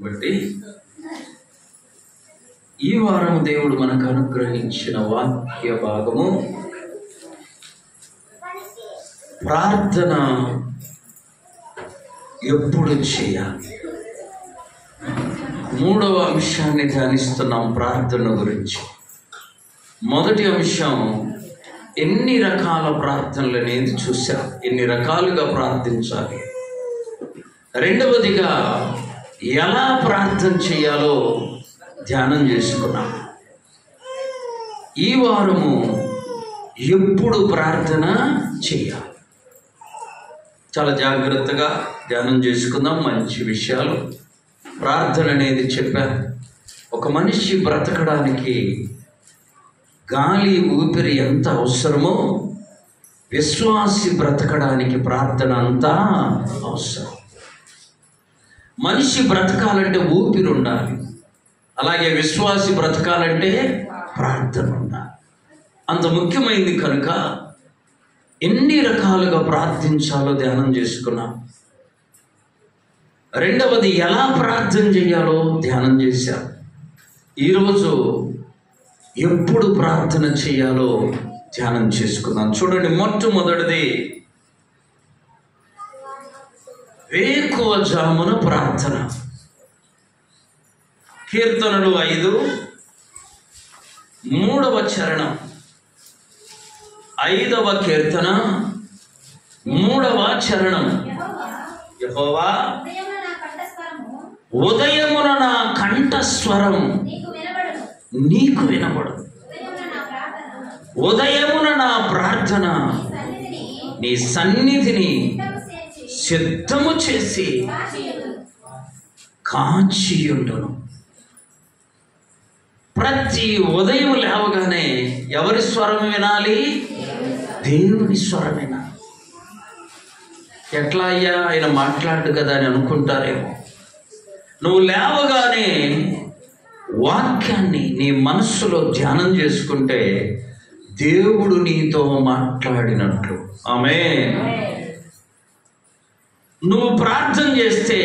బట్టి ఈ వారం దేవుడు మనకు అనుగ్రహించిన వాక్య భాగము ప్రార్థన ఎప్పుడు చేయాలి? మూడవ అంశాన్ని ధ్యానిస్తున్నాం ప్రార్థన గురించి. మొదటి అంశం ఎన్ని రకాల ప్రార్థనలు అనేది చూసాం ఎన్ని రకాలుగా ప్రార్థించాలి? రెండవదిగా ఎలా ప్రార్థన చేయాలో ధ్యానం చేసుకున్నాం. ఈ వారము ఎప్పుడు ప్రార్థన చేయాలి? చాలా జాగ్రత్తగా ధ్యానం చేసుకుందాం మంచి విషయాలు. ప్రార్థన అనేది చెప్పాను ఒక మనిషి బ్రతకడానికి గాలి ఊపిరి ఎంత అవసరమో విశ్వాసి బ్రతకడానికి ప్రార్థన అంతా అవసరం. మనిషి బ్రతకాలంటే ఊపిరి ఉండాలి అలాగే విశ్వాసి బ్రతకాలంటే ప్రార్థన ఉండాలి అంత ముఖ్యమైనది కనుక ఎన్ని రకాలుగా ప్రార్థించాలో ధ్యానం చేసుకున్నాం. రెండవది ఎలా ప్రార్థన చేయాలో ధ్యానం చేశాం. ఈరోజు ఎప్పుడు ప్రార్థన చేయాలో ధ్యానం చేసుకుందాం. చూడండి మొట్టమొదటిది వేకువ జామున ప్రార్థన. కీర్తనలు ఐదు మూడవ చరణం ఐదవ కీర్తన మూడవ చరణం. యహోవా ఉదయమున నా కంఠస్వరం నీకు వినబడు ఉదయమున నా ప్రార్థన నీ సన్నిధిని సిద్ధము చేసి సిద్ధము కాచియుండును ప్రతి ఉదయం లేవగానే ఎవరి స్వరం వినాలి? దేవుని స్వరం వినాలి. ఎట్లా అయ్యా ఆయన మాట్లాడు కదా అని అనుకుంటారేమో. నువ్వు లేవగానే వాక్యాన్ని నీ మనస్సులో ధ్యానం చేసుకుంటే దేవుడు నీతో మాట్లాడినట్లు. ఆమె నువ్వు ప్రార్థన చేస్తే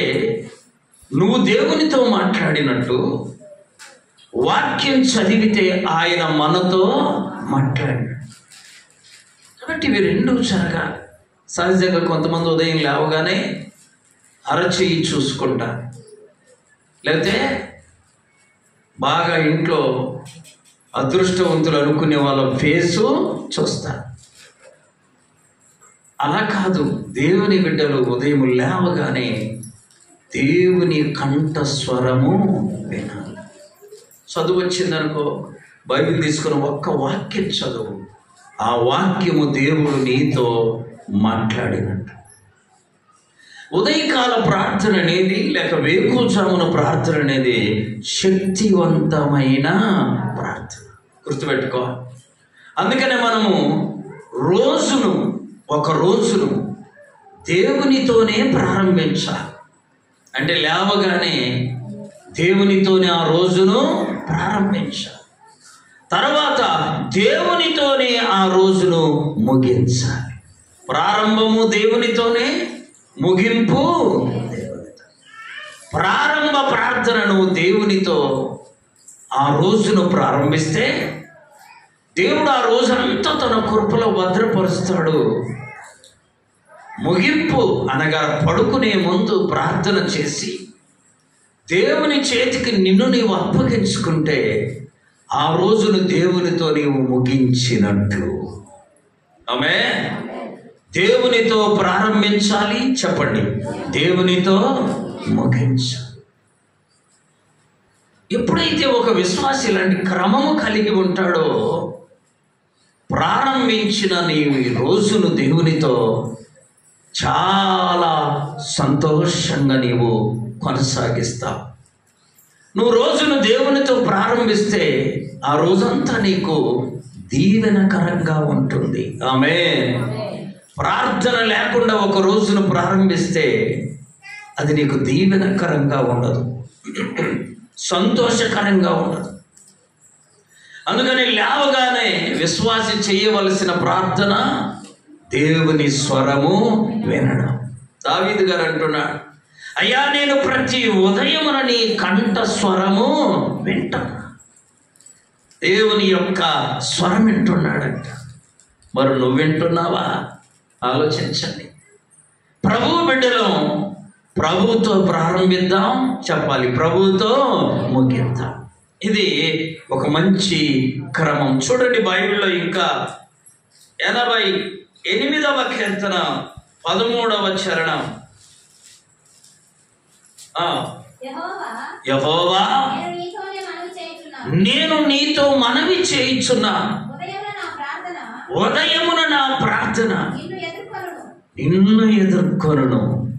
నువ్వు దేవునితో మాట్లాడినట్టు వాక్యం చదివితే ఆయన మనతో మాట్లాడినాడు. కాబట్టి ఇవి రెండు జరగాలి. సహజంగా కొంతమంది ఉదయం లేవగానే అరచేయి చూసుకుంటా. లేకపోతే బాగా ఇంట్లో అదృష్టవంతులు అనుకునే వాళ్ళ ఫేసు చూస్తారు అలా కాదు. దేవుని బిడ్డలు ఉదయం లేవగానే దేవుని కంఠస్వరము వినాలి. చదువు వచ్చిందనుకో బైబిల్ తీసుకుని ఒక్క వాక్యం చదువు. ఆ వాక్యము దేవుడు నీతో మాట్లాడినట్టు. ఉదయకాల ప్రార్థన అనేది లేక వేకుజామున ప్రార్థన అనేది శక్తివంతమైన ప్రార్థన. గుర్తుపెట్టుకో. అందుకనే మనము రోజును ఒక రోజును దేవునితోనే ప్రారంభించాలి. అంటే లేవగానే దేవునితోనే ఆ రోజును ప్రారంభించాలి. తర్వాత దేవునితోనే ఆ రోజును ముగించాలి. ప్రారంభము దేవునితోనే ముగింపు దేవునితో. ప్రారంభ ప్రార్థనను దేవునితో ఆ రోజును ప్రారంభిస్తే దేవుడు ఆ రోజంతా తన కృపలో భద్రపరుస్తాడు. ముగింపు అనగా పడుకునే ముందు ప్రార్థన చేసి దేవుని చేతికి నిన్ను నీవు అప్పగించుకుంటే ఆ రోజును దేవునితో నీవు ముగించినట్లు. ఆమె దేవునితో ప్రారంభించాలి చెప్పండి. దేవునితో ముగించాలి ఎప్పుడైతే ఒక విశ్వాసి ఇలాంటి క్రమము కలిగి ఉంటాడో ప్రారంభించిన నీవు ఈ రోజును దేవునితో చాలా సంతోషంగా నీవు కొనసాగిస్తావు. నువ్వు రోజును దేవునితో ప్రారంభిస్తే ఆ రోజంతా నీకు దీవెనకరంగా ఉంటుంది. ఆమె ప్రార్థన లేకుండా ఒక రోజును ప్రారంభిస్తే అది నీకు దీవెనకరంగా ఉండదు. సంతోషకరంగా ఉండదు. అందుకని లేవగానే విశ్వాసి చేయవలసిన ప్రార్థన దేవుని స్వరము వినడం. దావీదు గారు అంటున్నాడు అయ్యా నేను ప్రతి ఉదయమున నీ కంఠ స్వరము వింటాను దేవుని యొక్క స్వరం వింటున్నాడంట. మరి నువ్వు వింటున్నావా? ఆలోచించండి. ప్రభు బిడ్డలో ప్రభుతో ప్రారంభిద్దాం చెప్పాలి ప్రభుతో ముగిద్దాం. ఇది ఒక మంచి క్రమం. చూడండి బైబిల్లో ఇంకా ఎనభై ఎనిమిదవ కీర్తన పదమూడవ చరణం. ఆ, యెహోవా నేను నీతో మనవి చేయించున్నా. ఉదయమున నా ప్రార్థన. నిన్ను ఎదుర్కొనును. నిన్ను ఎదుర్కొను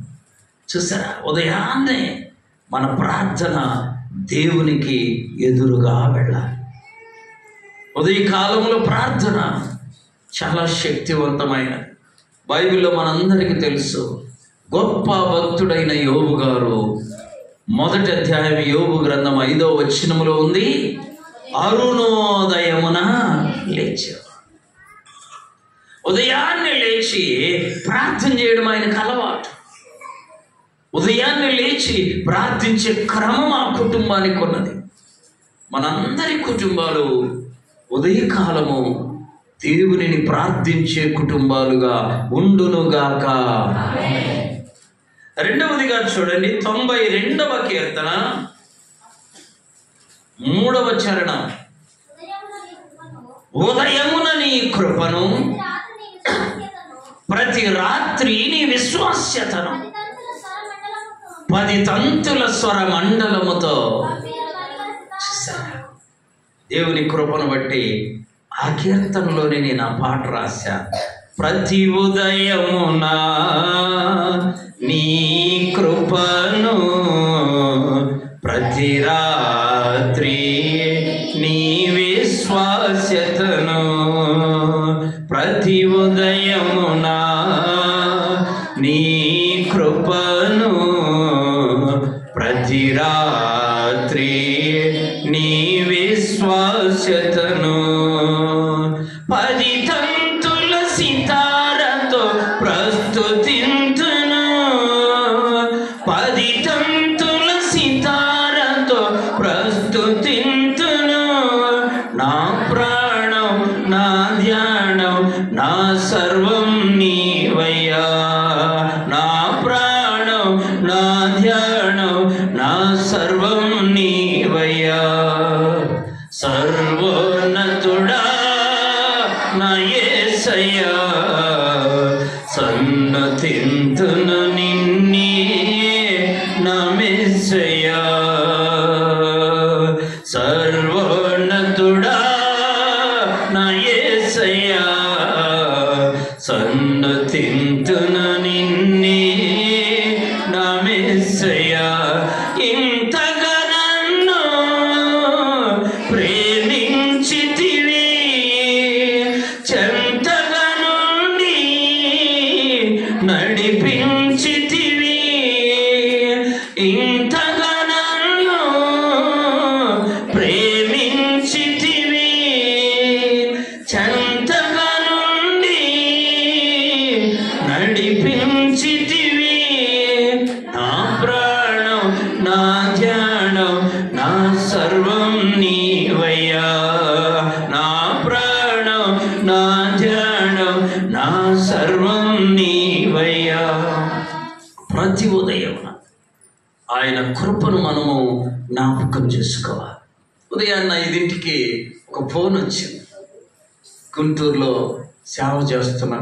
చూసారా? ఉదయాన్నే మన ప్రార్థన దేవునికి ఎదురుగా వెళ్ళాలి. ఉదయకాలంలో ప్రార్థన చాలా శక్తివంతమైన. బైబిల్లో మనందరికీ తెలుసు గొప్ప భక్తుడైన యోబు గారు మొదటి అధ్యాయం యోబు గ్రంథం ఐదో వచనములో ఉంది అరుణోదయమున లేచారు. ఉదయాన్నే లేచి ప్రార్థన చేయడం ఆయనకు అలవాటు. ఉదయాన్నే లేచి ప్రార్థించే క్రమం ఆ కుటుంబానికి ఉన్నది. మనందరి కుటుంబాలు ఉదయకాలము దేవునిని ప్రార్థించే కుటుంబాలుగా ఉండునుగాక. రెండవదిగా చూడండి తొంభై రెండవ కీర్తన మూడవ చరణ. ఉదయమున నీ కృపను ప్రతి రాత్రి నీ విశ్వాస్యతను. పది తంతుల స్వర మండలముతో దేవుని కృపను బట్టి ఆ కీర్తనలోనే నేను ఆ పాట రాశా. ప్రతి ఉదయమునా నీ కృపను ప్రతి రాత్రి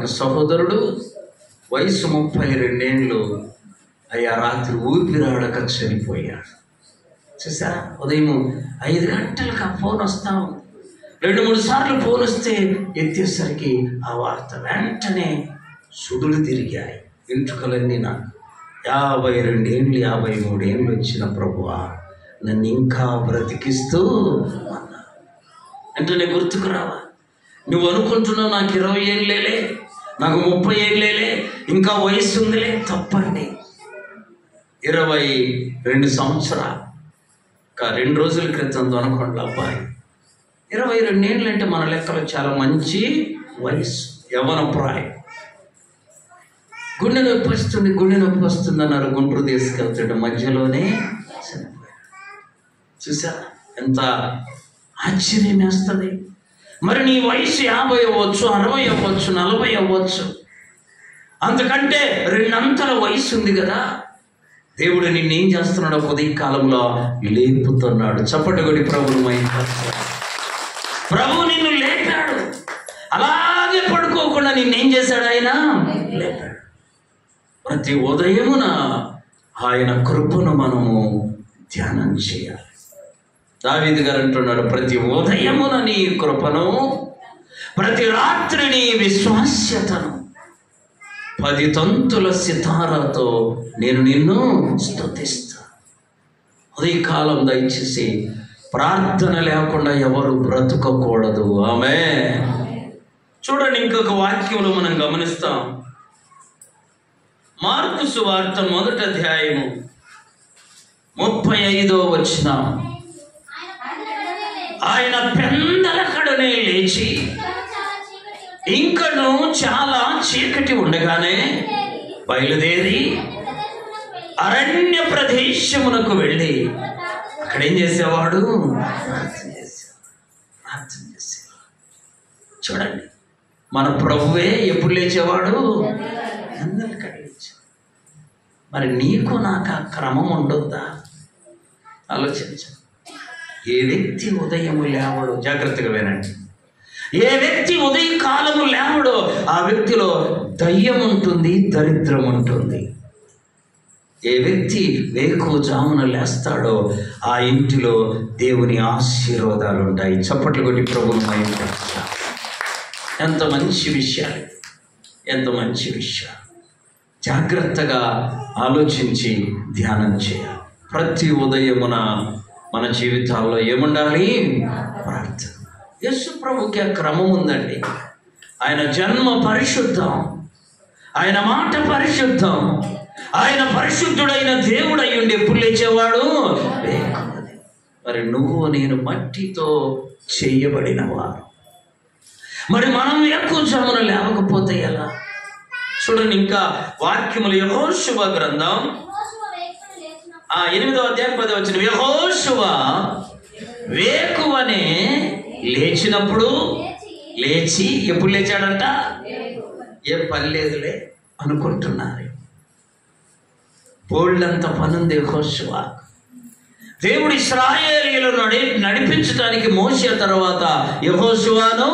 చేస్తున్న సహోదరుడు వయసు ముప్పై రెండేళ్ళు అయ్యా రాత్రి ఊపిరాడక చనిపోయాడు. చూసారా ఉదయం ఐదు గంటలకు ఆ ఫోన్ వస్తా ఉంది రెండు మూడు సార్లు ఫోన్ వస్తే ఎత్తేసరికి ఆ వార్త వెంటనే సుడులు తిరిగాయి. వెంట్రుకలన్నీ నాకు. యాభై రెండేళ్ళు యాభై మూడేళ్ళు వచ్చిన ప్రభువా నన్ను ఇంకా బ్రతికిస్తూ అన్నా వెంటనే గుర్తుకు రావా. నువ్వు అనుకుంటున్నావు నాకు ఇరవై ఏళ్ళేలే. నాకు ముప్పై ఏళ్ళేలే ఇంకా వయసు ఉందిలే తప్పండి. ఇరవై రెండు సంవత్సరాలు. ఒక రెండు రోజుల క్రితం దొనకొండ అబ్బాయి. ఇరవై రెండేళ్ళు అంటే మన లెక్కలో చాలా మంచి వయసు యవన ప్రాయం గుండె నొప్పి వస్తుంది గుండె నొప్పి వస్తుంది అన్నారు గుంటూరు తీసుకెళ్తాడు మధ్యలోనే చనిపోయాడు. చూసా ఎంత ఆశ్చర్యం వేస్తుంది. మరి నీ వయసు యాభై అవ్వచ్చు అరవై అవ్వచ్చు నలభై అవ్వచ్చు. అంతకంటే రెండంతల వయసు ఉంది కదా. దేవుడు నిన్నేం చేస్తున్నాడో ఉదయ కాలంలో లేపుతున్నాడు. చప్పటగొడి ప్రభువు ప్రభుత్వమై ప్రభు నిన్ను లేపాడు. అలాగే పడుకోకుండా నిన్నేం చేశాడు ఆయన? లేపాడు. ప్రతి ఉదయమున ఆయన కృపను మనము ధ్యానం చేయాలి. దావీదు గారు అంటున్నాడు ప్రతి ఉదయమున నీ కృపను ప్రతి రాత్రి నీ విశ్వాస్యతను పది తంతుల సితారాతో నేను నిన్ను స్థుతిస్తా ఉదయకాలం దయచేసి ప్రార్థన లేకుండా ఎవరు బ్రతకకూడదు. ఆమె చూడండి ఇంకొక వాక్యంలో మనం గమనిస్తాం. మార్కు సువార్త మొదటి అధ్యాయము ముప్పై ఐదో వచ్చిన ఆయన పెందలకడనే లేచి ఇంకను చాలా చీకటి ఉండగానే బయలుదేరి అరణ్య ప్రదేశమునకు వెళ్ళి అక్కడ ఏం చేసేవాడు? ప్రార్థన చేసేవాడు. ప్రార్థన చేసేవాడు. చూడండి మన ప్రభువే ఎప్పుడు లేచేవాడు? అందరికీ లేచేవాడు మరి నీకు నాకు ఆ క్రమం ఉండొద్దా? ఆలోచించండి. ఏ వ్యక్తి ఉదయము లేవడో? జాగ్రత్తగా వినండి. ఏ వ్యక్తి ఉదయ కాలము లేవడో ఆ వ్యక్తిలో దయ్యం ఉంటుంది దరిద్రం ఉంటుంది ఏ వ్యక్తి వేకు జామున లేస్తాడో ఆ ఇంటిలో దేవుని ఆశీర్వాదాలు ఉంటాయి చప్పట్లు కొట్టి ప్రభుత్వం ఎంత మంచి విషయాలు ఎంత మంచి విషయాలు. జాగ్రత్తగా ఆలోచించి ధ్యానం చేయాలి. ప్రతి ఉదయమున మన జీవితాల్లో ఏముండాలి? ప్రార్థన. యశు ప్రభుకి ఆ క్రమం ఉందండి. ఆయన జన్మ పరిశుద్ధం. ఆయన మాట పరిశుద్ధం. ఆయన పరిశుద్ధుడైన దేవుడు అయ్యుండి ఎప్పుడు లేచేవాడు? మరి నువ్వు నేను మట్టితో చేయబడిన వారు మరి మనం ఎక్కువ జమున లేవకపోతే ఎలా? చూడండి ఇంకా వాక్యములు యహోశుభ గ్రంథం ఆ ఎనిమిదో అధ్యాయం పది వచ్చిన యహోశువ వేకువనే లేచినప్పుడు లేచి ఎప్పుడు లేచాడంట? ఏ పని లేదులే అనుకుంటున్నారు. బోల్డంత పనుంది యహోశువ దేవుడు ఇస్రాయేలీలు నడి నడిపించడానికి మోసే తర్వాత యహోశువాను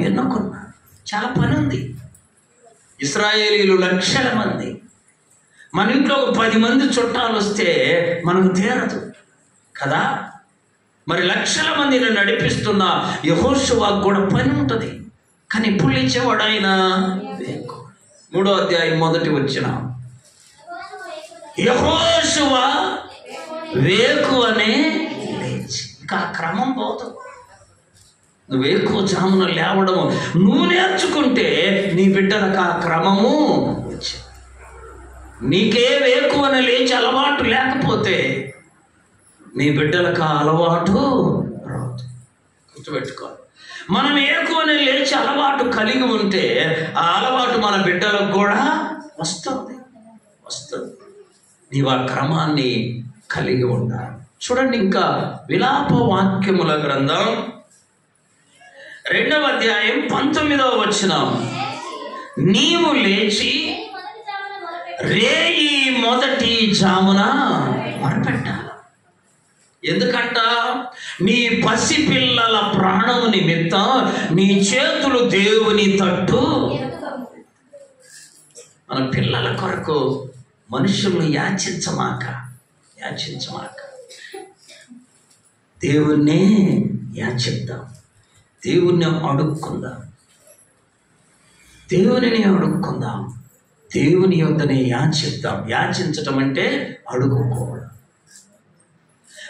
ఎన్నుకున్నాడు. చాలా పని ఉంది ఇస్రాయేలీలు లక్షల మంది. మన ఇంట్లో ఒక పది మంది చుట్టాలు వస్తే మనకు తీరదు. కదా? మరి లక్షల మందిని నడిపిస్తున్న యహోశువాకు కూడా పని ఉంటుంది. కానీ ఇప్పుడు ఇచ్చేవాడు ఆయన వేకు. మూడో అధ్యాయం మొదటి వచ్చిన. యహోశువ వేకు అనే లేచి. ఇంకా క్రమం పోతుంది నువ్వు ఎక్కువ జామున లేవడము. నువ్వు నేర్చుకుంటే నీ బిడ్డలకు ఆ క్రమము నీకే వేకువన లేచి అలవాటు లేకపోతే నీ బిడ్డలకు ఆ అలవాటు రాదు. గుర్తుపెట్టుకో. మనం ఏకువని లేచి అలవాటు కలిగి ఉంటే ఆ అలవాటు మన బిడ్డలకు కూడా వస్తుంది. వస్తుంది. నీవు ఆ క్రమాన్ని కలిగి ఉండాలి. చూడండి ఇంకా విలాప వాక్యముల గ్రంథం రెండవ అధ్యాయం పంతొమ్మిదవ వచ్చిన నీవు లేచి రేయి మొదటి జామున మొరపెట్టాలి ఎందుకంట? నీ పసిపిల్లల ప్రాణము నిమిత్తం నీ చేతులు దేవుని తట్టు. మన పిల్లల కొరకు మనుషులు యాచించమాక యాచించమాక. దేవుణ్ణే యాచిద్దాం. దేవుణ్ణి అడుక్కుందాం. దేవుని అడుక్కుందాం. దేవుని యొద్దనే యాచిద్దాం యాచించటం అంటే అడుగుకోవడం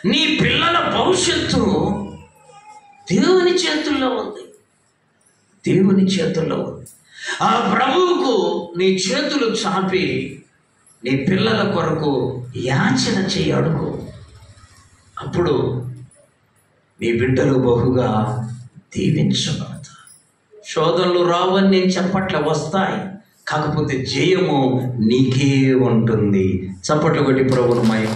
నీ పిల్లల భవిష్యత్తు దేవుని చేతుల్లో ఉంది. దేవుని చేతుల్లో ఉంది. ఆ ప్రభువుకు నీ చేతులు చాపి నీ పిల్లల కొరకు యాచన చేయి అడుగు. అప్పుడు నీ బిడ్డలు బహుగా దీవించబడతారు. శోధనలు రావని నేను చెప్పట్ల వస్తాయి. కాకపోతే జయము నీకే ఉంటుంది. చప్పట్లు కొట్టి ప్రభును మయం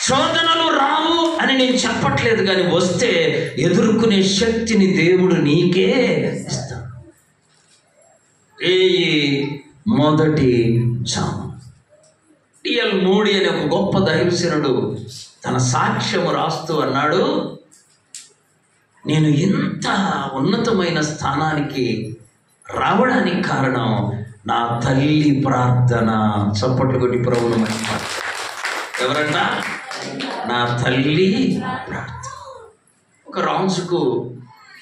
శోధనలు రావు అని నేను చెప్పట్లేదు కానీ వస్తే ఎదుర్కొనే శక్తిని దేవుడు నీకే ఇస్తాడు. ఏ మొదటి జాము. టిఎల్ మూడి అనే ఒక గొప్ప దైవశనుడు తన సాక్ష్యము రాస్తూ అన్నాడు నేను ఇంత ఉన్నతమైన స్థానానికి రావడానికి కారణం నా తల్లి ప్రార్థన. చప్పట్లు కొట్టి ప్రభువును మహిమ. ఎవరంట? నా తల్లి ప్రార్థన. ఒక రాజుకు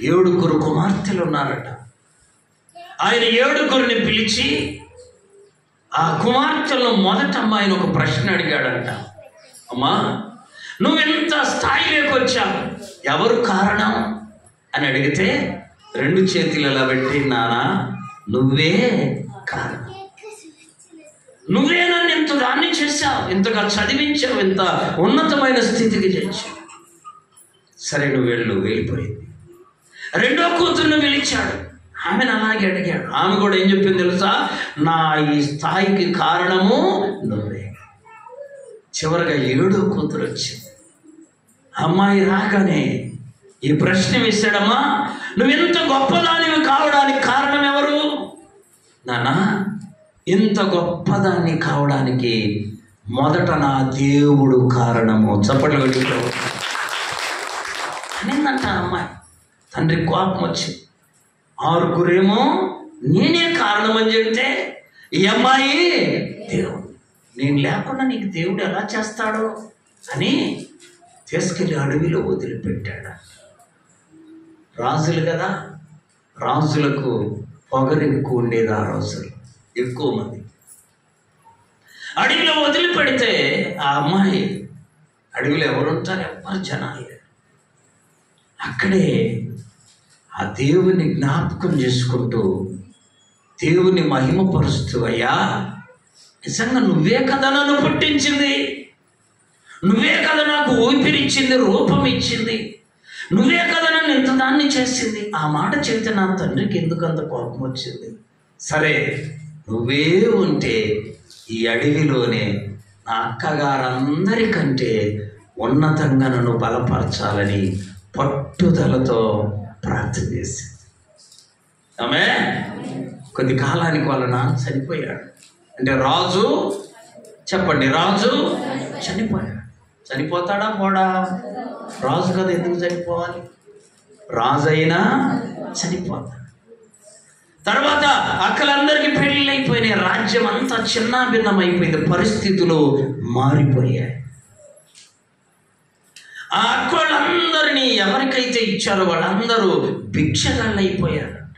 ఏడుగురు కుమార్తెలు ఉన్నారట. ఆయన ఏడుగురిని పిలిచి ఆ కుమార్తెలను మొదట అమ్మాయిని ఒక ప్రశ్న అడిగాడంట. అమ్మా నువ్వు ఎంత స్థాయిలోకి వచ్చావు? ఎవరు కారణం? అని అడిగితే రెండు చేతులు ఎలా పెట్టి నానా నువ్వే కారణం నువ్వే నన్ను ఇంత దాన్ని చేశావు ఇంతగా చదివించావు ఇంత ఉన్నతమైన స్థితికి చేర్చావు సరే నువ్వు వెళ్ళు వెళ్ళిపోయింది. రెండో కూతురును పిలిచాడు. ఆమెను అలాగే అడిగాడు. ఆమె కూడా ఏం చెప్పింది తెలుసా? నా ఈ స్థాయికి కారణము నువ్వే. చివరిగా ఏడో కూతురు వచ్చింది. అమ్మాయి రాగానే ఈ ప్రశ్న వేశాడమ్మా నువ్వు ఇంత గొప్పదానివి కావడానికి కారణం ఎవరు? నానా ఇంత గొప్పదాన్ని కావడానికి మొదట నా దేవుడు కారణము. చప్పట్లు కొట్టి అనిందంట అమ్మాయి తండ్రి కోపం వచ్చింది ఆరుగురేమో నేనే కారణం అని చెబితే ఈ అమ్మాయి దేవుడు. నేను లేకుండా నీకు దేవుడు ఎలా చేస్తాడో అని తీసుకెళ్ళి అడవిలో వదిలిపెట్టాడు రాజులు కదా? రాజులకు పొగరు ఎక్కువ ఉండేది ఆ రోజులు. ఎక్కువ మంది. అడవిలో వదిలిపెడితే ఆ అమ్మాయి అడవిలో ఎవరుంటారు? ఎవరు జనాలు? అక్కడే ఆ దేవుని జ్ఞాపకం చేసుకుంటూ దేవుని మహిమపరుస్తూ అయ్యా నిజంగా నువ్వే కదా నన్ను పుట్టించింది? నువ్వే కదా నాకు ఊపిరిచ్చింది రూపం ఇచ్చింది నువ్వే కదా నన్ను ఇంత దాన్ని చేసింది. ఆ మాట చెబితే నా తండ్రికి ఎందుకు అంత కోపం వచ్చింది? సరే నువ్వే ఉంటే ఈ అడవిలోనే నా అక్కగారందరికంటే ఉన్నతంగా నన్ను బలపరచాలని పట్టుదలతో ప్రార్థన చేసింది. ఆమె కొద్ది కాలానికి వాళ్ళ నాన్న చనిపోయాడు. అంటే రాజు చెప్పండి రాజు చనిపోయాడు. చనిపోతాడా పోడా? రాజు కదా ఎందుకు చనిపోవాలి? రాజు అయినా చనిపోతాడు. తర్వాత అక్కలందరికీ పెళ్ళిళ్ళు అయిపోయినాయి రాజ్యం అంతా చిన్నాభిన్నమైపోయింది. పరిస్థితులు మారిపోయాయి. ఆ అక్కలందరినీ ఎవరికైతే ఇచ్చారో వాళ్ళందరూ భిక్షగాళ్ళు అయిపోయారంట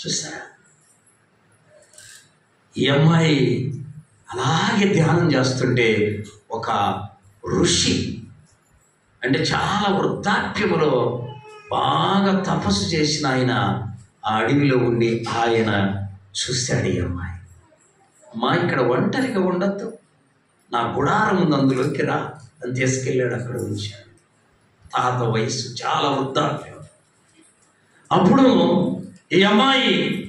చూసారా? ఈ అమ్మాయి అలాగే ధ్యానం చేస్తుంటే ఒక ఋషి అంటే చాలా వృద్ధాప్యములో బాగా తపస్సు చేసిన ఆయన ఆ అడవిలో ఉండి ఆయన చూశాడు ఈ అమ్మాయి. అమ్మా ఇక్కడ ఒంటరిగా ఉండద్దు. నా గుడారం ఉంది అందులోకి రా. అని తీసుకెళ్ళాడు అక్కడ ఉంచాడు. తాత వయసు చాలా వృద్ధాప్యం. అప్పుడు ఈ అమ్మాయి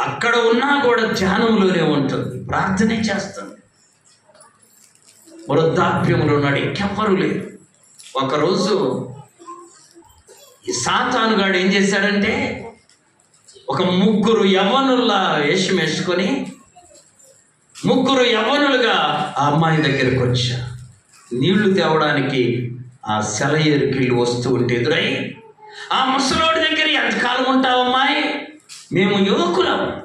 అక్కడ ఉన్నా కూడా ధ్యానంలోనే ఉంటుంది ప్రార్థనే చేస్తుంది. వృద్ధాప్యంలో ఉన్నాడు ఇంకెవ్వరు లేరు. ఒకరోజు ఈ సాతానుగాడు ఏం చేశాడంటే ఒక ముగ్గురు యవ్వనుల్లా వేషం వేసుకొని ముగ్గురు యవ్వనులుగా ఆ అమ్మాయి దగ్గరికి వచ్చా. నీళ్ళు తేవడానికి ఆ సెలయేరుకిళ్ళు వస్తూ ఉంటే ఎదురై ఆ ముసలోడి దగ్గర ఎంతకాలం ఉంటావు అమ్మాయి? మేము యువకులం.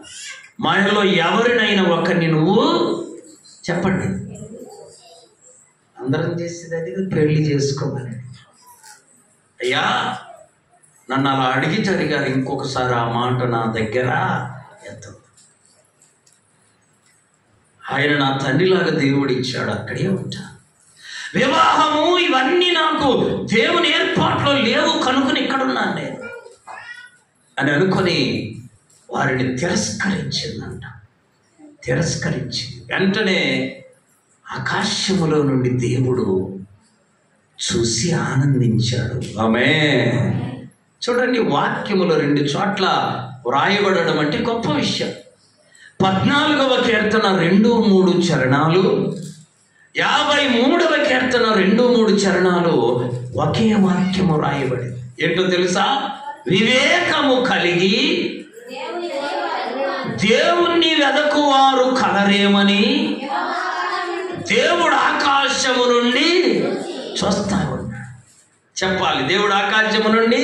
మనలో ఎవరినైనా ఒకరిని నువ్వు చెప్పండి. అందరం చేసేది అది పెళ్ళి చేసుకోమని. అయ్యా నన్ను అలా అడిగి జరిగారు ఇంకొకసారి ఆ మాట నా దగ్గర ఎంత ఆయన నా తండ్రిలాగా దేవుడు ఇచ్చాడు అక్కడే ఉంటా. వివాహము ఇవన్నీ నాకు దేవుని ఏర్పాట్లో లేవు కనుకొని ఇక్కడున్నాను నేను. అని అనుకొని వారిని తిరస్కరించిందంట. తిరస్కరించి వెంటనే ఆకాశములో నుండి దేవుడు చూసి ఆనందించాడు. ఆమె చూడండి వాక్యములో రెండు చోట్ల వ్రాయబడడం అంటే గొప్ప విషయం. పద్నాలుగవ కీర్తన రెండు మూడు చరణాలు యాభై మూడవ కీర్తన రెండు మూడు చరణాలు ఒకే వాక్యము రాయబడింది ఏంటో తెలుసా? వివేకము కలిగి దేవుణ్ణి వెదకువారు కలరేమని దేవుడు ఆకాశము నుండి చూస్తా ఉన్నాడు చెప్పాలి దేవుడు ఆకాశము నుండి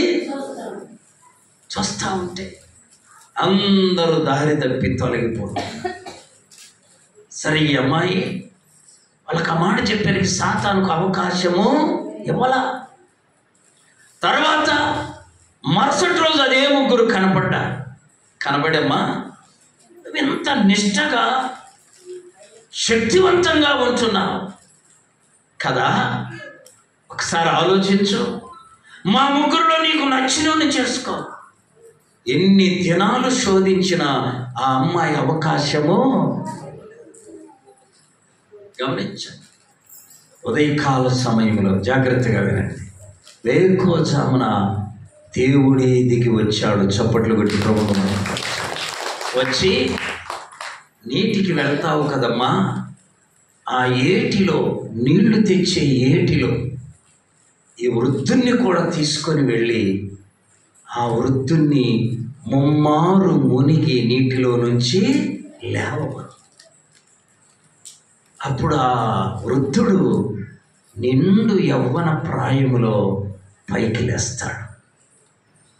చూస్తా ఉంటే అందరూ దారి తప్పి తొలగిపోతారు. సరే ఈ అమ్మాయి వాళ్ళకి మాట చెప్పారు సాతానుకు అవకాశము ఇవ్వాల? తర్వాత మరుసటి రోజు అదే ముగ్గురు కనపడ్డా కనబడమ్మా నువ్వు ఎంత నిష్టగా శక్తివంతంగా ఉంటున్నావు. కదా? ఒకసారి ఆలోచించు. మా ముగ్గురులో నీకు నచ్చినోని చేసుకో. ఎన్ని దినాలు శోధించిన ఆ అమ్మాయి అవకాశము గమనించండి. ఉదయకాల సమయంలో జాగ్రత్తగా వినండి. వేకోజామున దేవుడి దిగి వచ్చాడు. చప్పట్లు కొట్టి ప్రభుత్వం వచ్చి నీటికి వెళ్తావు కదమ్మా. ఆ ఏటిలో నీళ్ళు తెచ్చే ఏటిలో ఈ వృద్ధుణ్ణి కూడా తీసుకొని వెళ్ళి ఆ వృద్ధుణ్ణి ముమ్మారు మునిగి నీటిలో నుంచి లేవమను. అప్పుడు ఆ వృద్ధుడు నిండు యవ్వన ప్రాయములో పైకి లేస్తాడు.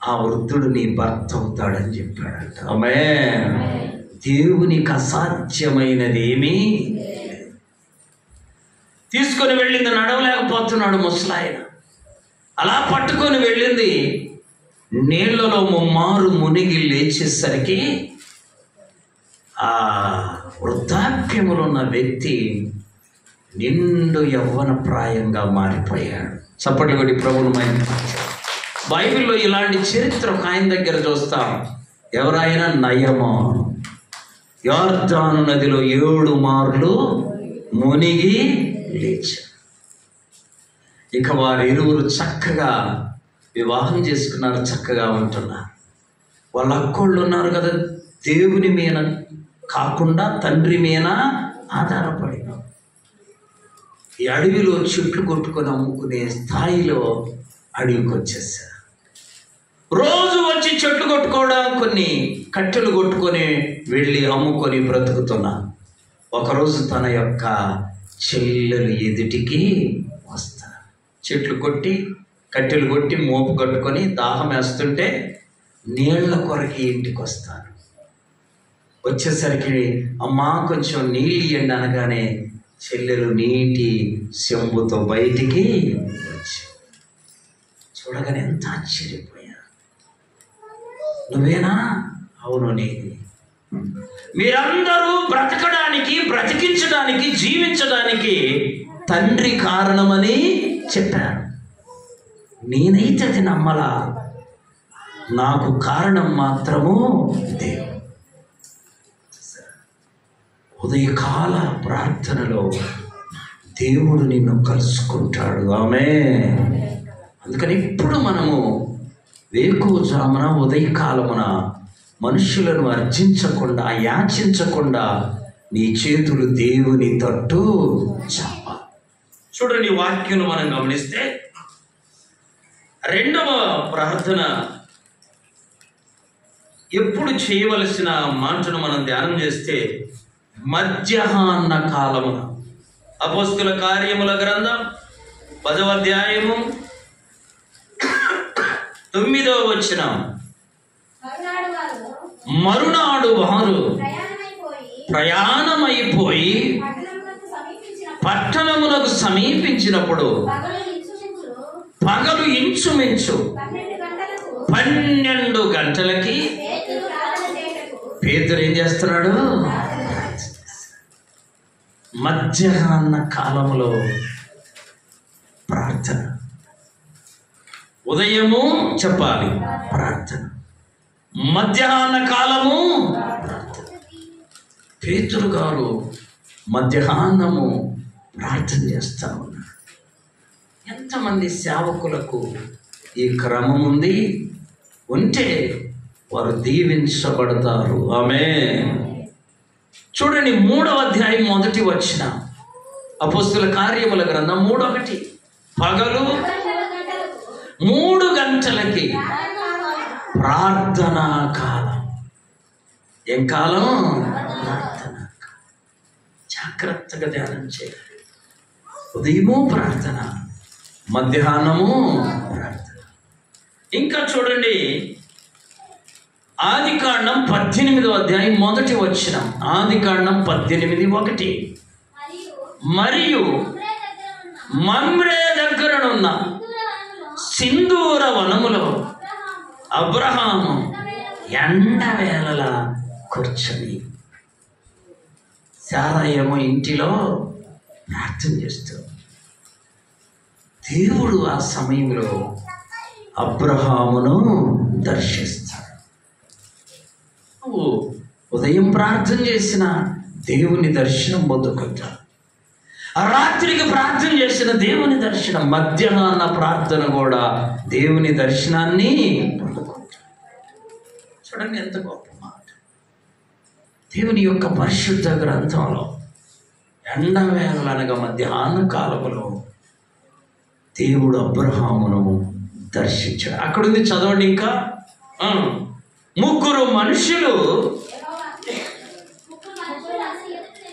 ఆ వృద్ధుడు నీ భర్త అవుతాడని చెప్పాడంట. ఆమె దేవునికి అసాధ్యమైనది ఏమీ తీసుకొని వెళ్ళింది నడవలేకపోతున్నాడు ముసలాయన. అలా పట్టుకొని వెళ్ళింది. నీళ్ళలో ముమ్మారు మునిగి లేచేసరికి ఆ వృద్ధాప్యములో ఉన్న వ్యక్తి నిండు యవ్వన ప్రాయంగా మారిపోయాడు. చప్పటి కొడి ప్రభులు బైబిల్లో ఇలాంటి చరిత్ర ఒక ఆయన దగ్గర చూస్తాం. ఎవరైనా నయమో యార్దాను నదిలో ఏడు మార్లు మునిగి లేచారు. ఇక వారు ఇరువురు చక్కగా వివాహం చేసుకున్నారు చక్కగా ఉంటున్నారు. వాళ్ళ అక్కోళ్ళు ఉన్నారు కదా దేవుని మీద కాకుండా తండ్రి మీద ఆధారపడిన. ఈ అడవిలో చెట్లు కొట్టుకొని అమ్ముకునే స్థాయిలో అడవికి వచ్చేసారు రోజు వచ్చి చెట్లు కొట్టుకోవడం కొన్ని కట్టెలు కొట్టుకొని వెళ్ళి అమ్ముకొని బ్రతుకుతున్నా. ఒకరోజు తన యొక్క చెల్లెలు ఎదుటికి వస్తారు చెట్లు కొట్టి కట్టెలు కొట్టి మోపు కట్టుకొని దాహం వేస్తుంటే నీళ్ళ కొరకి ఇంటికి వస్తాను. వచ్చేసరికి అమ్మా కొంచెం నీళ్ళు ఇవ్వండి అనగానే చెల్లెలు నీటి సెంబుతో బయటికి వచ్చి చూడగానే ఎంత ఆశ్చర్యపోయింది. నువ్వేనా? అవును నేను మీరందరూ బ్రతకడానికి బ్రతికించడానికి జీవించడానికి తండ్రి కారణమని చెప్పారు. నేనైతే అది నమ్మలా. నాకు కారణం మాత్రము దేవుడు ఉదయకాల ప్రార్థనలో దేవుడు నిన్ను కలుసుకుంటాడు. ఆమె అందుకని ఇప్పుడు మనము వేకువజామున ఉదయకాలమున మనుషులను అర్జించకుండా యాచించకుండా నీ చేతులు దేవుని తట్టు చాప. చూడండి వాక్యం మనం గమనిస్తే రెండవ ప్రార్థన ఎప్పుడు చేయవలసిన మాటను మనం ధ్యానం చేస్తే మధ్యాహ్న కాలమున. అపోస్తుల కార్యముల గ్రంథం పదవ అధ్యాయము తొమ్మిదవ వచ్చిన మరునాడు వారు ప్రయాణమైపోయి పట్టణమునకు సమీపించినప్పుడు పగలు ఇంచుమించు పన్నెండు గంటలకి పేతురు పేదరు ఏం చేస్తున్నాడు? మధ్యాహ్న కాలంలో ప్రార్థన. ఉదయము చెప్పాలి. ప్రార్థన. మధ్యాహ్న కాలము ప్రార్థన. పేతురు గారు మధ్యాహ్నము ప్రార్థన చేస్తా ఉన్నారు. ఎంతమంది సేవకులకు ఈ క్రమం ఉంది? ఉంటే వారు దీవించబడతారు. ఆమె చూడండి మూడవ అధ్యాయం మొదటి వచ్చిన అపోస్తుల కార్యముల గ్రంథం మూడొకటి. పగలు మూడు గంటలకు ప్రార్థనా కాలం. ఏం కాలం? ప్రార్థనా కాలం. జాగ్రత్తగా ధ్యానం చేయాలి. ఉదయము ప్రార్థన మధ్యాహ్నము ప్రార్థన. ఇంకా చూడండి ఆది కాండం పద్దెనిమిదవ అధ్యాయం మొదటి వచ్చిన ఆది కాండం పద్దెనిమిది ఒకటి. మరియు మమ్రే దగ్గరనున్న సింధూర వనములో అబ్రహాము అబ్రహాము ఎండవేళలా కూర్చొని శారయ్యము ఇంటిలో ప్రార్థన చేస్తూ దేవుడు ఆ సమయంలో అబ్రహామును దర్శిస్తాడు. నువ్వు ఉదయం ప్రార్థన చేసిన దేవుని దర్శనం పొందుకుంటావు రాత్రికి ప్రార్థన చేసిన దేవుని దర్శనం మధ్యాహ్న ప్రార్థన కూడా దేవుని దర్శనాన్ని చూడండి ఎంత గొప్ప మాట. దేవుని యొక్క పరిశుద్ధ గ్రంథంలో ఎండవేళ అనగా మధ్యాహ్న కాలములో దేవుడు అబ్రహామును దర్శించాడు. అక్కడుంది చదవండి ఇంకా. ముగ్గురు మనుషులు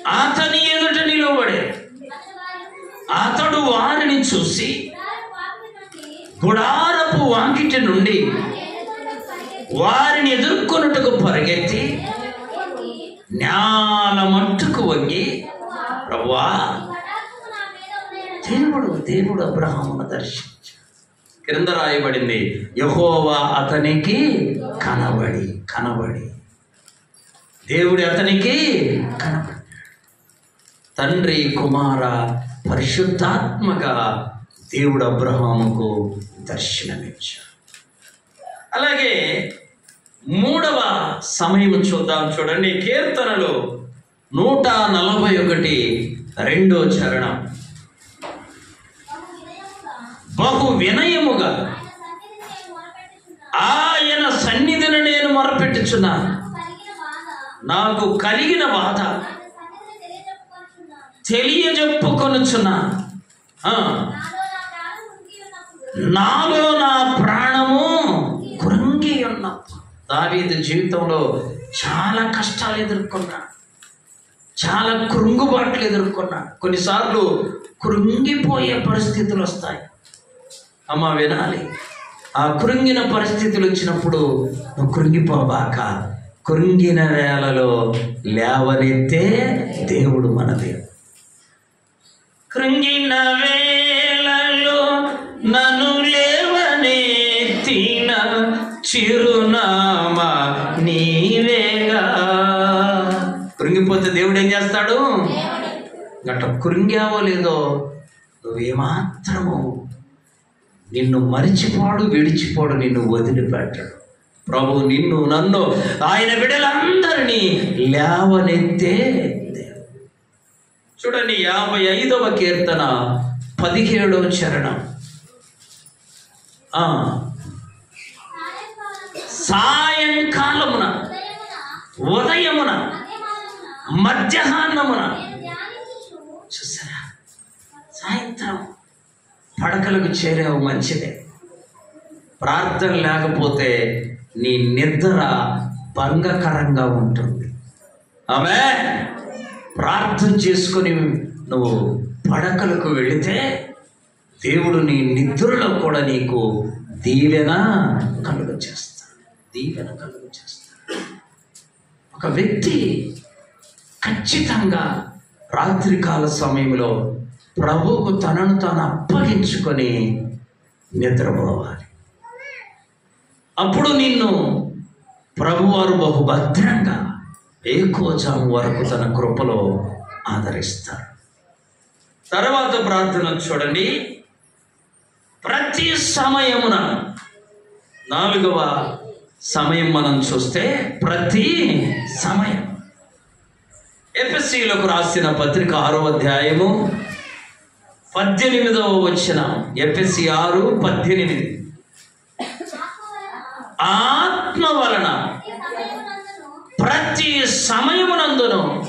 అతని ఎదుట నిలబడి అతడు వారిని చూసి గుడారపు వాకిలి నుండి వాంకిటి నుండి వారిని ఎదుర్కొనుటకు పరిగెత్తి జ్ఞాన మట్టుకు వంగి ప్రభువా దేవుడు దేవుడు అబ్రహామును దర్శించు. క్రింద రాయబడింది యహోవా అతనికి కనబడి కనబడి. దేవుడి అతనికి కనబడి తండ్రి కుమార పరిశుద్ధాత్మగా దేవుడు అబ్రహాముకు దర్శనమిచ్చాడు. అలాగే మూడవ సమయం చూద్దాం చూడండి. కీర్తనలు నూట నలభై ఒకటి రెండో చరణం. బహు వినయముగా ఆయన సన్నిధిని నేను మొరపెట్టుచున్నాను. ఆయన సన్నిధిని నేను మొరపెట్టుచున్నాను. నాకు కలిగిన బాధ తెలియజెప్పుకొనుచున్నా. నాలో నా నా ప్రాణము కృంగి ఉన్నప్పుడు. దావీదు జీవితంలో చాలా కష్టాలు ఎదుర్కొన్నాడు చాలా కృంగుబాట్లు ఎదుర్కొన్నాడు కొన్నిసార్లు కృంగిపోయే పరిస్థితులు వస్తాయి. అమ్మ వినాలి. ఆ కృంగిన పరిస్థితులు వచ్చినప్పుడు నువ్వు కృంగిపోబాక. కృంగిన వేళలో లేవనెత్తే దేవుడు మన దేవుడు కృంగిన వేళలో నన్ను లేవనెత్తిన చిరునామా నీవేగా. కృంగిపోతే దేవుడు ఏం చేస్తాడు? గట్ట కృంగావో లేదో నువ్వేమాత్రము నిన్ను మరిచిపోడు విడిచిపోడు నిన్ను వదిలిపెట్టడు. ప్రభు నిన్ను నన్ను ఆయన బిడ్డలందరినీ లేవనెత్తే చూడండి యాభై ఐదవ కీర్తన పదిహేడవ చరణం. ఆ, సాయంకాలమున ఉదయమున మధ్యాహ్నమున. చూసారా? సాయంత్రం పడకలకు చేరావు మంచిదే. ప్రార్థన లేకపోతే నీ నిద్ర భంగకరంగా ఉంటుంది. ఆమె ప్రార్థన చేసుకొని నువ్వు పడకలకు వెళితే దేవుడు నీ నిద్రలో కూడా నీకు దీవెన కలుగ చేస్తాడు దీవెన కలుగ చేస్తాడు ఒక వ్యక్తి ఖచ్చితంగా రాత్రికాల సమయంలో ప్రభువుకు తనను తాను అప్పగించుకొని నిద్రపోవాలి. అప్పుడు నిన్ను ప్రభువారు బహుభద్రంగా ఏకోజాము వరకు తన కృపలో ఆదరిస్తారు. తర్వాత ప్రార్థన చూడండి. ప్రతి సమయమున నాలుగవ సమయం మనం చూస్తే ప్రతి సమయం. ఎఫ్ఎస్సీలకు రాసిన పత్రిక ఆరో అధ్యాయము పద్దెనిమిదవ వచ్చిన ఎఫ్ఎస్సి ఆరు పద్దెనిమిది. ఆత్మ వలన ప్రతి సమయమునందును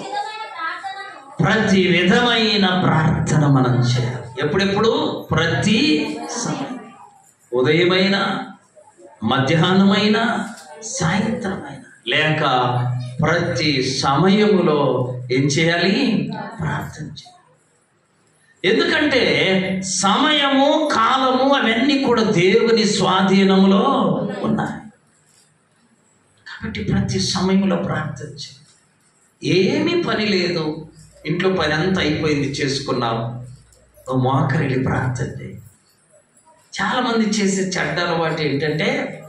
ప్రతి విధమైన విధమైన ప్రార్థన మనం చేయాలి. ఎప్పుడెప్పుడు? ప్రతి సమయం. ఉదయమైన మధ్యాహ్నమైన సాయంత్రమైన. లేక ప్రతి సమయములో ఏం చేయాలి? ప్రార్థన చేయాలి. ఎందుకంటే సమయము కాలము అవన్నీ కూడా దేవుని స్వాధీనములో ఉన్నాయి. కాబట్టి ప్రతి సమయంలో ప్రార్థన ఏమీ పని లేదు. ఇంట్లో పని అంతా అయిపోయింది చేసుకున్నావు. నువ్వు మోకరిల్లి ప్రార్థన చేయి. చాలామంది చేసే చెడ్డ అలవాటు ఏంటంటే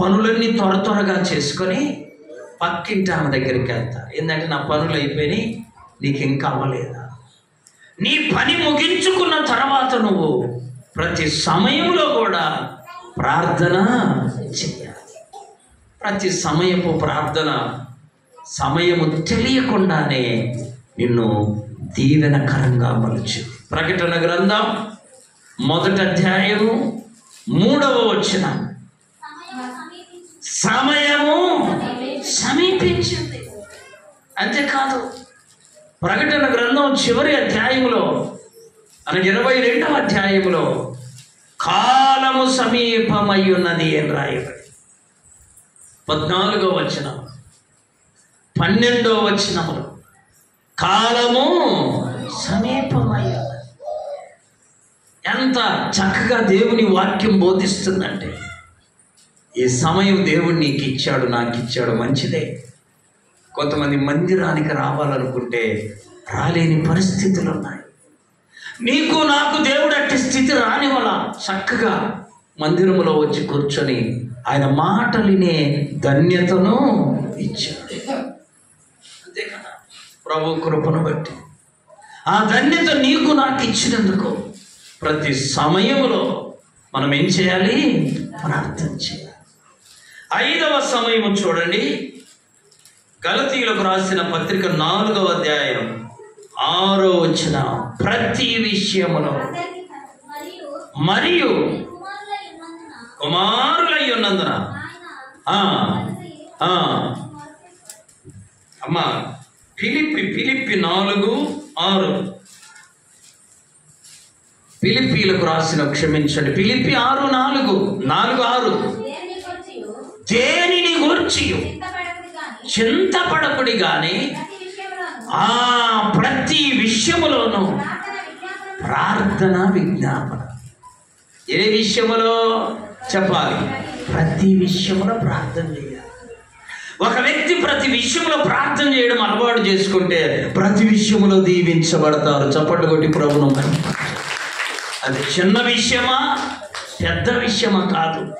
పనులన్నీ త్వర త్వరగా చేసుకొని పక్కింటి ఆమె దగ్గరికి వెళ్తారు. ఏంటంటే నా పనులు అయిపోయినాయి నీకు ఇంకా అవ్వలేదా? నీ పని ముగించుకున్న తర్వాత నువ్వు ప్రతి సమయంలో కూడా ప్రార్థన చెయ్యి. ప్రతి సమయపు ప్రార్థన సమయము తెలియకుండానే నిన్ను దీవెనకరంగా మలుచు. ప్రకటన గ్రంథం మొదటి అధ్యాయము మూడవ వచ్చిన సమయము సమీపించింది. అంతేకాదు ప్రకటన గ్రంథం చివరి అధ్యాయములో అనగా ఇరవై రెండవ అధ్యాయములో కాలము సమీపమై ఉన్నది అని రాయబడి పద్నాలుగో వచనం. పన్నెండో వచనములో. కాలము సమీపమయ్యా ఎంత చక్కగా దేవుని వాక్యం బోధిస్తుందంటే ఈ సమయం దేవుడు నీకు ఇచ్చాడు నాకు ఇచ్చాడు మంచిదే. కొంతమంది మందిరానికి రావాలనుకుంటే రాలేని పరిస్థితులు ఉన్నాయి నీకు నాకు దేవుడు అట్టి స్థితి రానివల చక్కగా మందిరములో వచ్చి కూర్చొని ఆయన మాటలినే ధన్యతను ఇచ్చాడు. అంతే కదా? ప్రభు కృపను బట్టి. ఆ ధన్యత నీకు నాకు ఇచ్చినందుకు ప్రతి సమయములో మనం ఏం చేయాలి? ప్రార్థన చేయాలి. ఐదవ సమయము చూడండి. గలతీయులకు రాసిన పత్రిక నాలుగవ అధ్యాయం ఆరో వచ్చిన ప్రతి విషయములో మరియు కుమారులై ఉన్నందున ఆ, అమ్మా పిలిపి పిలిపి నాలుగు ఆరు. ఫిలిప్పీలకు రాసిన క్షమించండి. పిలిపి ఆరు నాలుగు. నాలుగు ఆరు. దేనిని గురించి చింతపడకుడి గాని? ఆ ప్రతి విషయములోనూ ప్రార్థన విజ్ఞాపన. ఏ విషయములో? చెప్పాలి. ప్రతి విషయములో ప్రార్థన చేయాలి. ఒక వ్యక్తి ప్రతి విషయంలో ప్రార్థన చేయడం అలవాటు చేసుకుంటే ప్రతి విషయములో దీవించబడతారు. చప్పట్లు కొట్టి ప్రభును అది చిన్న విషయమా పెద్ద విషయమా కాదు.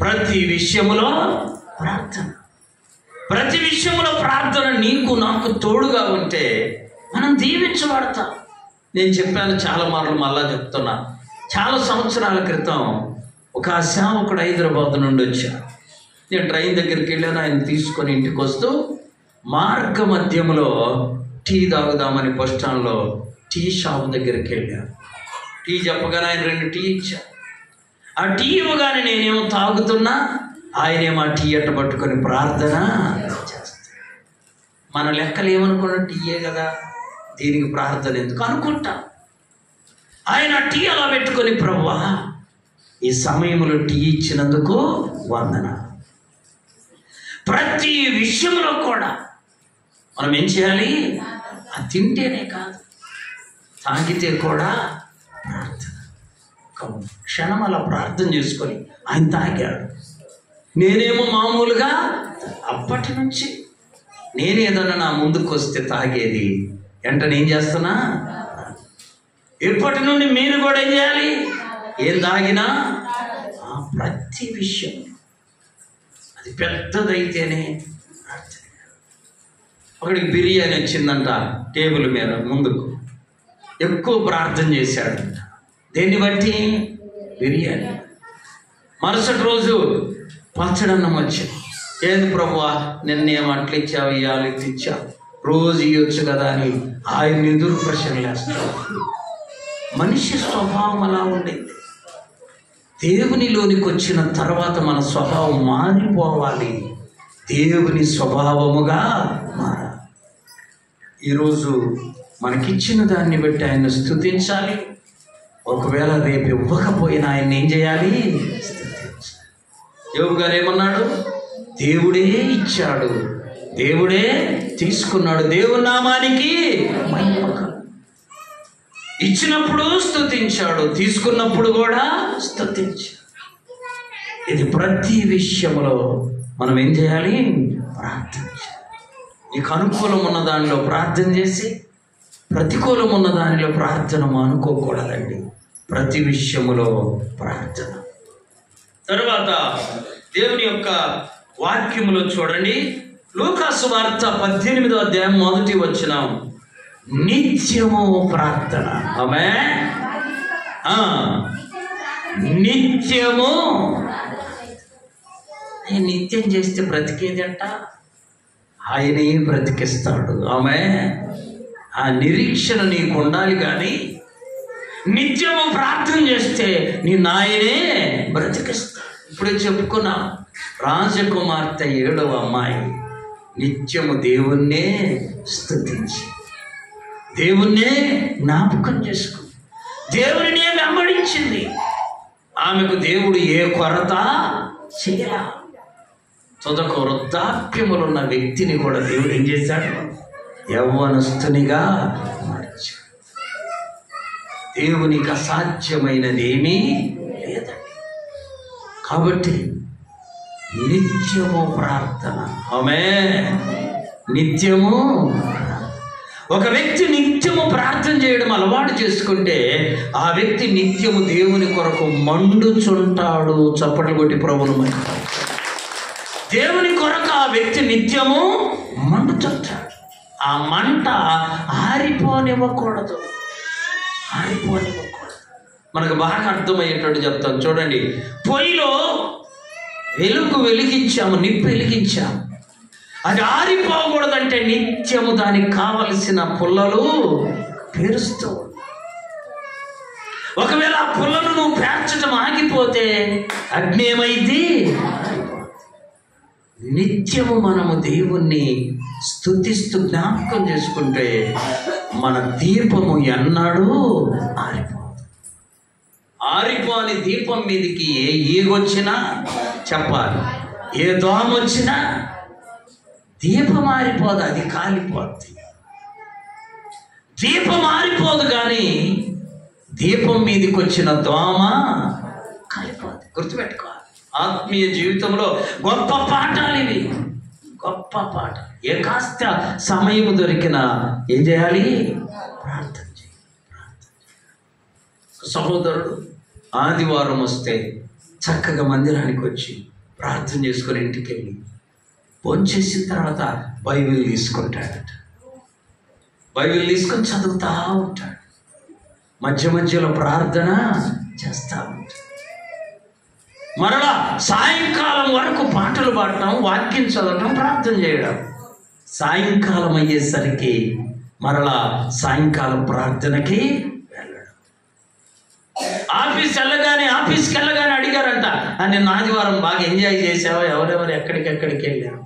ప్రతి విషయములో ప్రార్థన. ప్రతి విషయంలో ప్రార్థన నీకు నాకు తోడుగా ఉంటే మనం దీవించబడతాం. నేను చెప్పాను చాలా మార్లు మళ్ళా చెప్తున్నా. చాలా సంవత్సరాల క్రితం ఒక సేవకుడు హైదరాబాద్ నుండి వచ్చాడు నేను ట్రైన్ దగ్గరికి వెళ్ళాను ఆయన తీసుకొని ఇంటికి వస్తూ మార్గ మధ్యంలో టీ తాగుదామని బస్ స్టాండ్లో టీ షాప్ దగ్గరికి వెళ్ళాను. టీ చెప్పగానే ఆయన రెండు టీ ఇచ్చా ఆ టీ ఇవ్వగానే నేనేమో తాగుతున్నా ఆయనేమో ఆ టీ అట్ట పట్టుకొని ప్రార్థన చేస్తాను మన లెక్కలు ఏమనుకున్నా టీయే కదా దీనికి ప్రార్థన ఎందుకు అనుకుంటా? ఆయన టీ అలా పెట్టుకొని ప్రవ్వా ఈ సమయంలో టీ ఇచ్చినందుకు వందన. ప్రతి విషయంలో కూడా మనం ఏం చేయాలి? అది తింటేనే కాదు. తాగితే కూడా ప్రార్థన. ఒక క్షణం అలా ప్రార్థన చేసుకొని ఆయన తాగాడు. నేనేమో మామూలుగా అప్పటి నుంచి నేనేదన్నా నా ముందుకు వస్తే తాగేది. వెంటనే ఏం చేస్తున్నా? ఇప్పటి నుండి మీరు కూడా ఏం చేయాలి? ఏం తాగినా? ఆ ప్రతి విషయం. అది పెద్దదైతేనే ప్రార్థన ఒకడికి బిర్యానీ వచ్చిందంట టేబుల్ మీద ముందుకు. ఎక్కువ ప్రార్థన చేశాడంట. దేన్ని బట్టి? బిర్యానీ. మరుసటి రోజు పచ్చడన్నం వచ్చింది. ఏంది ప్రభువా నిన్నేం అట్లా ఇచ్చావు ఇవాళ ఇట్లా ఇచ్చావు? రోజు ఇవ్వచ్చు కదా అని ఆయన ఎదురు ప్రశ్నలు వేస్తాడు. మనిషి స్వభావం అలా ఉండేది. దేవునిలోనికి వచ్చిన తర్వాత మన స్వభావం మారిపోవాలి. దేవుని స్వభావముగా మారాలి. ఈరోజు మనకిచ్చిన దాన్ని బట్టి ఆయన స్థుతించాలి ఒకవేళ రేపు ఇవ్వకపోయినా ఆయన ఏం చేయాలి? యోగు గారు ఏమన్నాడు? దేవుడే ఇచ్చాడు. దేవుడే తీసుకున్నాడు. దేవునామానికి మహిమ. ఇచ్చినప్పుడు స్తుతించాడు తీసుకున్నప్పుడు కూడా స్తుతించాడు. ఇది ప్రతి విషయంలో మనం ఏం చేయాలి? ప్రార్థించాలి. నీకు అనుకూలం ఉన్న దానిలో ప్రార్థన చేసి ప్రతికూలం ఉన్న దానిలో ప్రార్థన అనుకోకూడదండి ప్రతి విషయములో ప్రార్థన. తర్వాత దేవుని యొక్క వాక్యములో చూడండి. లోకాసు వార్త పద్దెనిమిదో అధ్యాయం మొదటి వచ్చిన నిత్యము ప్రార్థన. ఆమె ఆ, నిత్యము. నిత్యం చేస్తే బ్రతికేదంట? ఆయనే బ్రతికిస్తాడు. ఆమె ఆ నిరీక్షణ నీకు ఉండాలి కానీ నిత్యము ప్రార్థన చేస్తే నీ నాయనే బ్రతికిస్తాడు. ఇప్పుడే చెప్పుకున్నా రాజకుమార్తె ఏడవ అమ్మాయి నిత్యము దేవుణ్ణే స్థుతించింది. దేవుణ్ణే జ్ఞాపకం చేసుకుంది దేవుడినే వెంబడించింది. ఆమెకు దేవుడు ఏ కొరత చేయలా. తుదకు వృద్ధాప్యములున్న వ్యక్తిని కూడా దేవుడు ఏం చేశాడు? యవ్వనస్తునిగా మార్చాడు. దేవునికి అసాధ్యమైనది ఏమీ లేదండి. కాబట్టి నిత్యము ప్రార్థన. ఆమె నిత్యము ఒక వ్యక్తి నిత్యము ప్రార్థన చేయడం అలవాటు చేసుకుంటే ఆ వ్యక్తి నిత్యము దేవుని కొరకు మండుచుంటాడు చప్పట్లు కొట్టి ప్రభును మరి దేవుని కొరకు ఆ వ్యక్తి నిత్యము మండుచుంటాడు. ఆ మంట ఆరిపోనివ్వకూడదు. ఆరిపోనివ్వకూడదు. మనకు బాగా అర్థమయ్యేటట్టు చెప్తాను. చూడండి. పొయ్యిలో వెలుగు వెలిగించాము నిప్పు వెలిగించాము. అది ఆరిపోకూడదంటే నిత్యము దానికి కావలసిన పుల్లలు పేరుస్తూ ఒకవేళ ఆ పుల్లను నువ్వు పేర్చడం ఆగిపోతే అగ్ని ఏమైంది నిత్యము మనము దేవుణ్ణి స్తుతిస్తూ జ్ఞాపకం చేసుకుంటే మన దీపము ఎన్నాడు ఆరిపోదు. ఆరిపోని దీపం మీదకి ఏ ఈగొచ్చినా చెప్పాలి. ఏ దోమ వచ్చినా దీపం మారిపోదు అది కాలిపోద్ది దీపం మారిపోదు కానీ దీపం మీదకి వచ్చిన దోమ కాలిపోద్ది గుర్తుపెట్టుకోవాలి. ఆత్మీయ జీవితంలో గొప్ప పాఠాలు ఇవి. గొప్ప పాట ఏ కాస్త సమయం దొరికినా ఏం చేయాలి? ప్రార్థన చేయాలి. ప్రార్థన చేయాలి. సహోదరుడు ఆదివారం వస్తే చక్కగా మందిరానికి వచ్చి ప్రార్థన చేసుకొని ఇంటికి వెళ్ళి భోంచేసిన తర్వాత బైబిల్ తీసుకుంటాడట. బైబిల్ తీసుకొని చదువుతా ఉంటాడు. మధ్య మధ్యలో ప్రార్థన చేస్తా ఉంటాడు. మరలా సాయంకాలం వరకు పాటలు పాడటం వాక్యం చదవటం ప్రార్థన చేయడం. సాయంకాలం అయ్యేసరికి మరలా సాయంకాలం ప్రార్థనకి ఆఫీస్ వెళ్ళగానే ఆఫీస్కి వెళ్ళగానే అడిగారంట నిన్న ఆదివారం బాగా ఎంజాయ్ చేసావా ఎవరెవరు? ఎక్కడికెక్కడికి వెళ్ళారు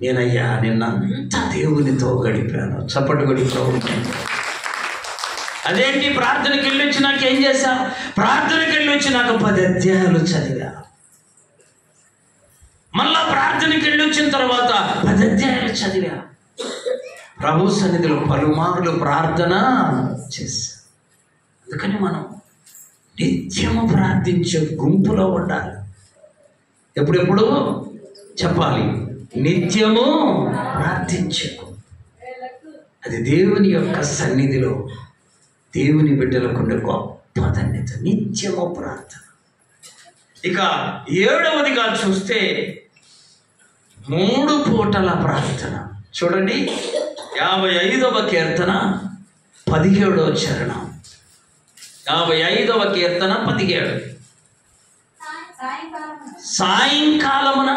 నేనయ్యా నిన్నంతా దేవునితో గడిపాను. చప్పటి గడి అదేంటి? ప్రార్థనకి వెళ్ళి వచ్చినాక ఏం చేశా ప్రార్థనకి వెళ్ళి వచ్చినాక పది అధ్యాయాలు చదివా. మళ్ళా ప్రార్థనకి వెళ్ళి వచ్చిన తర్వాత పది అధ్యాయాలు చదివా. ప్రభు సన్నిధిలో పలుమార్లు ప్రార్థన చేశా అందుకని మనం నిత్యము ప్రార్థించే గుంపులో ఉండాలి. ఎప్పుడెప్పుడు? చెప్పాలి. నిత్యము ప్రార్థించే అది దేవుని యొక్క సన్నిధిలో దేవుని బిడ్డలకు ఉండే గొప్ప ధన్యత నిత్యము ప్రార్థన. ఇక ఏడవదిగా చూస్తే మూడు పూటల ప్రార్థన. చూడండి యాభై ఐదవ కీర్తన పదిహేడవ చరణం. యాభై ఐదవ కీర్తన పదిహేడు. సాయంకాలమున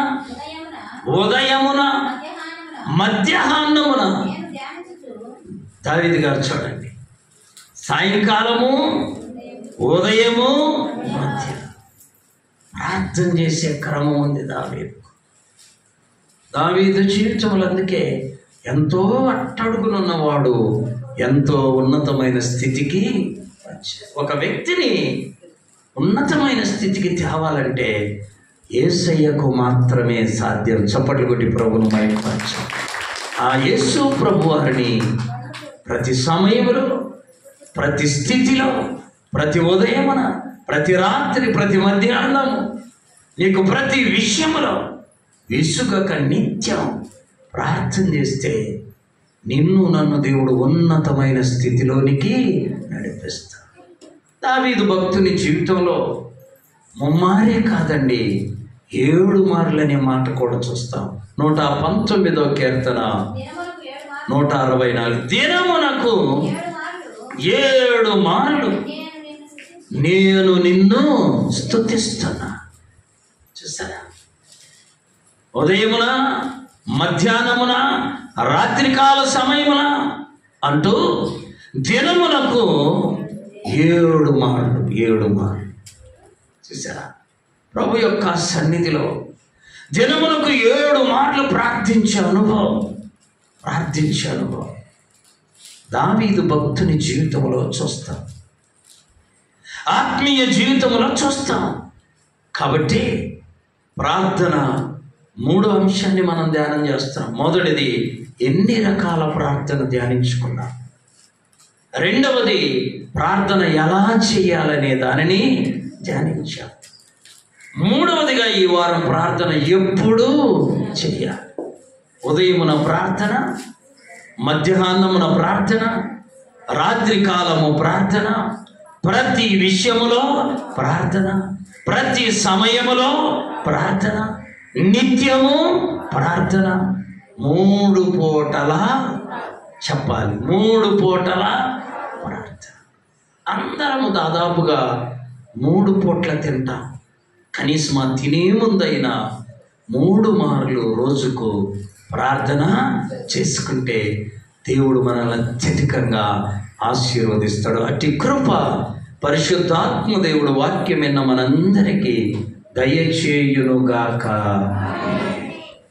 ఉదయమున మధ్యాహ్నమున. దావిది గారు చూడండి. సాయంకాలము ఉదయము మధ్య. ప్రార్థన చేసే క్రమం ఉంది దావీదు దావీదు జీవితంలో అందుకే ఎంతో అట్టడుగునున్నవాడు ఎంతో ఉన్నతమైన స్థితికి ఒక వ్యక్తిని ఉన్నతమైన స్థితికి తేవాలంటే ఏసయ్యకు మాత్రమే సాధ్యం. చప్పట్లు కొట్టి ప్రభును మైపరచు ఆ యేసు ప్రభు వారిని ప్రతి సమయంలో ప్రతి స్థితిలో ప్రతి ఉదయమున ప్రతి రాత్రి ప్రతి మధ్యాహ్నం నీకు ప్రతి విషయంలో విసుగక నిత్యం ప్రార్థన చేస్తే నిన్ను నన్ను దేవుడు ఉన్నతమైన స్థితిలోనికి నడిపిస్తాడు. దావీదు భక్తుని జీవితంలో ముమ్మారే కాదండి. ఏడు మార్లనే మాట కూడా చూస్తాం. నూట పంతొమ్మిదో కీర్తన నూట అరవై నాలుగు. దినము నాకు ఏడు మార్లు నేను నిన్ను స్థుతిస్తున్నా చూసారా? ఉదయమున మధ్యాహ్నమున రాత్రికాల సమయమున అంటూ దినమునకు ఏడు మార్లు ఏడు మార్లు చూసారా ప్రభు యొక్క సన్నిధిలో జనములకు ఏడు మార్లు ప్రార్థించే అనుభవం ప్రార్థించే అనుభవం. దావీదు భక్తుని జీవితంలో చూస్తాం. ఆత్మీయ జీవితంలో చూస్తాం. కాబట్టి ప్రార్థన మూడో అంశాన్ని మనం ధ్యానం చేస్తాం మొదటిది ఎన్ని రకాల ప్రార్థన ధ్యానించుకున్నాం? రెండవది ప్రార్థన ఎలా చేయాలనే దానిని ధ్యానించాం మూడవదిగా ఈ వారం ప్రార్థన ఎప్పుడూ చేయాలి. ఉదయమున ప్రార్థన మధ్యాహ్నమున ప్రార్థన రాత్రి కాలము ప్రార్థన ప్రతి విషయములో ప్రార్థన ప్రతి సమయములో ప్రార్థన నిత్యము ప్రార్థన. మూడు పూటల చెప్పాలి. మూడు పూటల అందరము దాదాపుగా మూడు పూట్ల తింటాం. కనీసం ఆ తినే ముందైనా మూడు మార్లు రోజుకు ప్రార్థన చేసుకుంటే దేవుడు మనల్ని అత్యధికంగా ఆశీర్వదిస్తాడు. అట్టి కృప పరిశుద్ధాత్మ దేవుడు వాక్యం విన్న మనందరికీ దయచేయునుగాక.